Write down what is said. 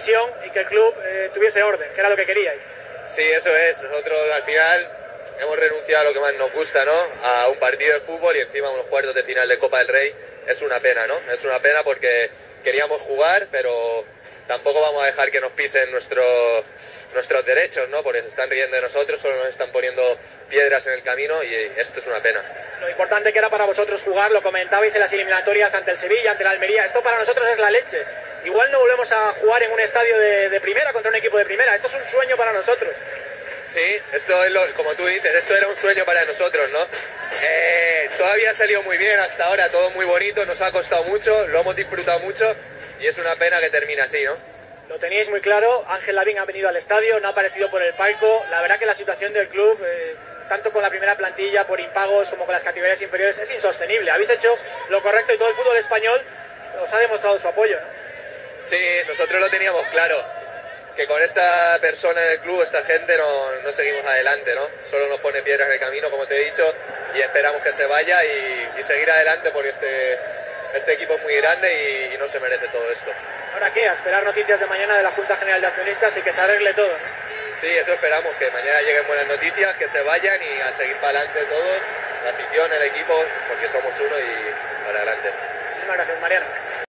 división y que el club eh, tuviese orden, que era lo que queríais. Sí, eso es. Nosotros al final hemos renunciado a lo que más nos gusta, ¿no? A un partido de fútbol y encima unos cuartos de final de Copa del Rey. Es una pena, ¿no? Es una pena porque queríamos jugar, pero tampoco vamos a dejar que nos pisen nuestros nuestros derechos, ¿no? Porque se están riendo de nosotros, solo nos están poniendo piedras en el camino y esto es una pena. Lo importante que era para vosotros jugar, lo comentabais en las eliminatorias ante el Sevilla, ante la Almería, esto para nosotros es la leche. Igual no volvemos a jugar en un estadio de, de primera contra un equipo de primera, esto es un sueño para nosotros. Sí, esto es lo, como tú dices, esto era un sueño para nosotros, ¿no? Eh, todavía ha salido muy bien hasta ahora, todo muy bonito, nos ha costado mucho, lo hemos disfrutado mucho y es una pena que termine así, ¿no? Lo teníais muy claro, Ángel Lavín ha venido al estadio, no ha aparecido por el palco. La verdad que la situación del club, eh, tanto con la primera plantilla, por impagos, como con las categorías inferiores, es insostenible. Habéis hecho lo correcto y todo el fútbol español os ha demostrado su apoyo. ¿no? Sí, nosotros lo teníamos claro, que con esta persona en el club, esta gente, no, no seguimos adelante, ¿no? Solo nos pone piedras en el camino, como te he dicho, y esperamos que se vaya y, y seguir adelante porque este, este equipo es muy grande y, y, no se merece todo esto. ¿Ahora qué? A esperar noticias de mañana de la Junta General de Accionistas y que se arregle todo. ¿no? Sí, eso esperamos, que mañana lleguen buenas noticias, que se vayan y a seguir para adelante todos, la afición, el equipo, porque somos uno y para adelante. Muchísimas gracias, Mariano.